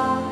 war